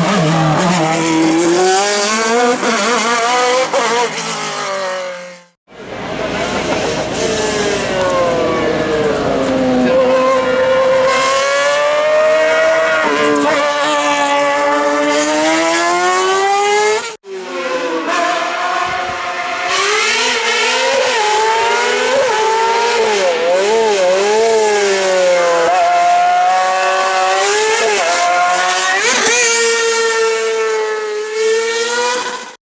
Oh.